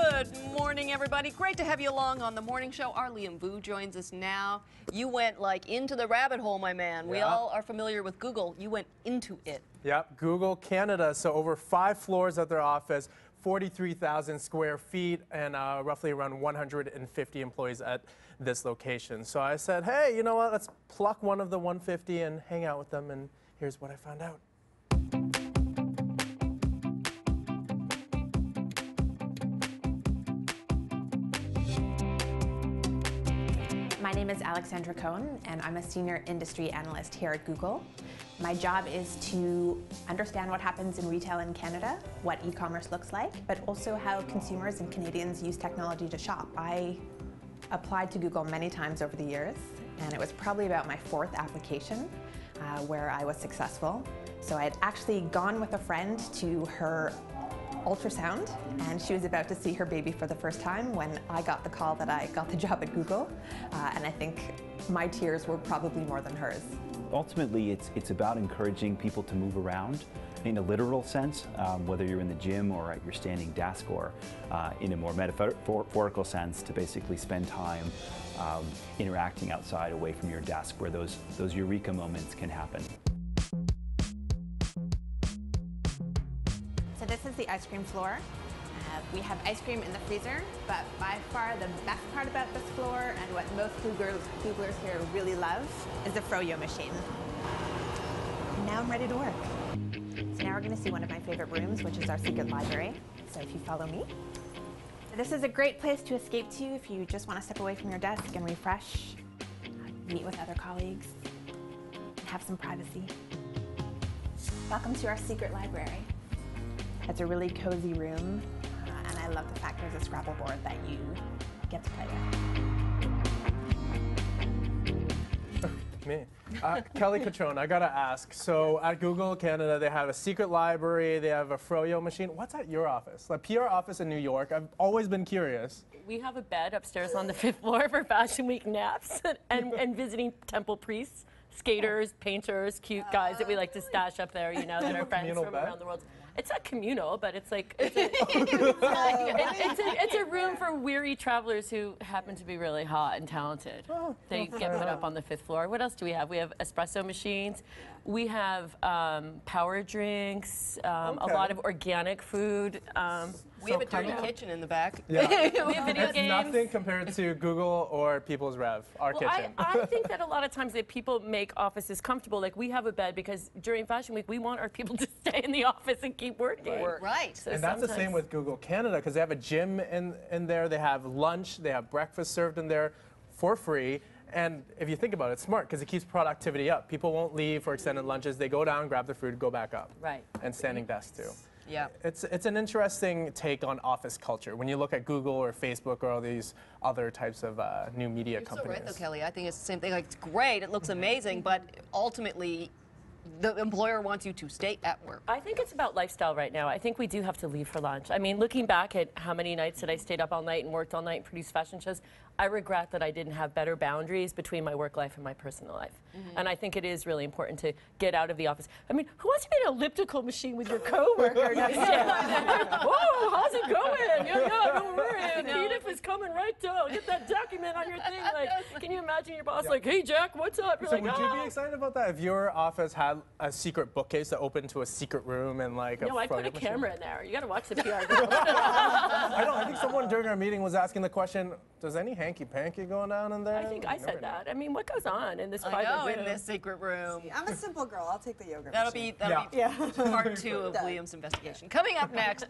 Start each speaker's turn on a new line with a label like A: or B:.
A: Good morning, everybody. Great to have you along on the morning show. Our Liem Vu joins us now. You went like into the rabbit hole, my man. We
B: Yeah.
A: all are familiar with Google. You went into it.
B: Yep, Google Canada. So over five floors at their office, 43,000 square feet, and uh, roughly around 150 employees at this location. So I said, hey, you know what? Let's pluck one of the 150 and hang out with them. And here's what I found out.
C: My name is Alexandra Cohn, and I'm a senior industry analyst here at Google. My job is to understand what happens in retail in Canada, what e-commerce looks like, but also how consumers and Canadians use technology to shop. I applied to Google many times over the years, and it was probably about my fourth application uh, where I was successful. So I had actually gone with a friend to her ultrasound and she was about to see her baby for the first time when I got the call that I got the job at Google. Uh, and I think my tears were probably more than hers.
D: Ultimately, it's, it's about encouraging people to move around in a literal sense, um, whether you're in the gym or at your standing desk, or uh, in a more metaphorical sense, to basically spend time um, interacting outside away from your desk where those, those eureka moments can happen.
C: Is the ice cream floor. Uh, we have ice cream in the freezer, but by far the best part about this floor and what most Googlers, Googlers here really love is the Froyo machine. Now I'm ready to work. So now we're going to see one of my favorite rooms, which is our secret library. So if you follow me. This is a great place to escape to if you just want to step away from your desk and refresh, meet with other colleagues, and have some privacy. Welcome to our secret library. It's a really cozy room, uh, and I love the fact there's a Scrabble board that you get to play with.
B: Me. Uh, Kelly Cutrone, I gotta ask. So at Google Canada, they have a secret library, they have a Froyo machine. What's at your office? Like PR office in New York. I've always been curious.
E: We have a bed upstairs on the fifth floor for Fashion Week naps and, and visiting temple priests, skaters, painters, cute guys that we like to stash up there, you know, that are friends from
B: bed?
E: around the world. It's not communal, but it's like it's a, it's, it's a, it's a room for weary travelers who happen to be really hot and talented. they get put up on the fifth floor. What else do we have? We have espresso machines. We have um, power drinks, um, a lot of organic food. Um,
A: We have a dirty
E: kind of-
A: kitchen in the back.
B: Yeah.
E: we have video
B: it's
E: games.
B: nothing compared to Google or People's Rev, our
E: Well,
B: kitchen.
E: I think that a lot of times that people make offices comfortable. Like we have a bed because during Fashion Week we want our people to stay in the office and keep working.
A: Right.
E: So
B: And that's the same with Google Canada because they have a gym in, in there, they have lunch, they have breakfast served in there for free. And if you think about it, it's smart because it keeps productivity up. People won't leave for extended lunches. They go down, grab their food, go back up.
E: Right.
B: And standing desks too.
A: Yeah.
B: It's, it's an interesting take on office culture when you look at Google or Facebook or all these other types of uh, new media
A: You're so
B: companies.
A: right, though, Kelly. I think it's the same thing. Like, it's great. It looks amazing, but ultimately, the employer wants you to stay at work.
E: I think it's about lifestyle right now. I think we do have to leave for lunch. I mean, looking back at how many nights that I stayed up all night and worked all night and produced fashion shows, I regret that I didn't have better boundaries between my work life and my personal life. And I think it is really important to get out of the office. I mean, who wants to be an elliptical machine with your coworker next to you? Whoa, how's it going? Yeah, yeah, don't worry. Edith is coming right down. Get that document on your thing. Like, can you imagine your boss like, hey, Jack, what's up? You're
B: So
E: like,
B: would you
E: "Ah."
B: be excited about that if your office had a secret bookcase that opened to a secret room and like a
E: No, I put a
B: machine?
E: camera in there. You got to watch the PR. girl.
B: I know. I think someone during our meeting was asking the question: Does any hanky panky going down in there?
E: I think I said
B: know.
E: that. I mean, what goes on in this
A: I
E: private
A: know,
E: room?
A: in this secret room.
F: I'm a simple girl. I'll take the yogurt.
A: That'll be, that'll
B: Yeah.
A: be part two of
F: Done.
A: Liem's investigation. Coming up next,